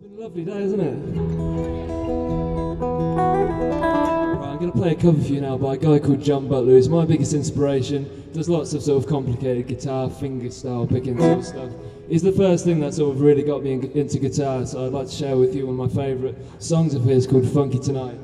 Been a lovely day, isn't it? Right, I'm going to play a cover for you now by a guy called John Butler, who's my biggest inspiration. Does lots of sort of complicated guitar, finger style picking sort of stuff. He's the first thing that sort of really got me in, into guitar, so I'd like to share with you one of my favourite songs of his called Funky Tonight.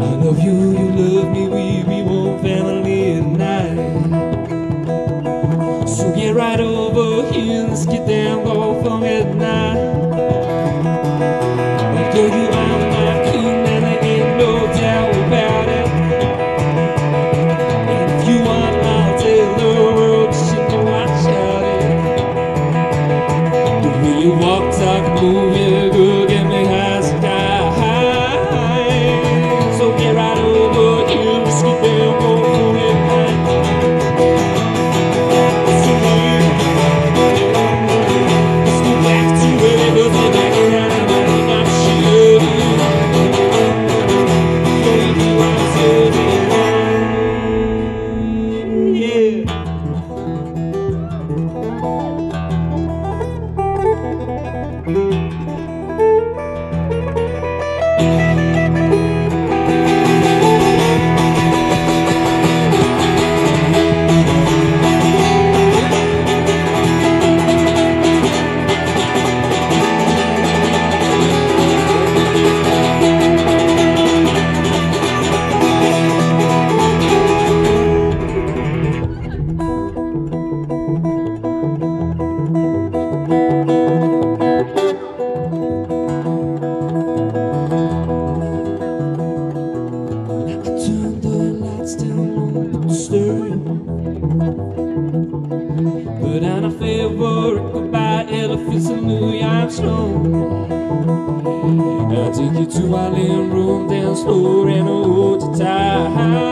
I love you, you love me, we be one family tonight. So get right over here, let's get down, go fun at night. Turn stereo. Put on a favorite goodbye elephants in Louis Armstrong. I'll take you to our living room, dance floor, and hold you tight.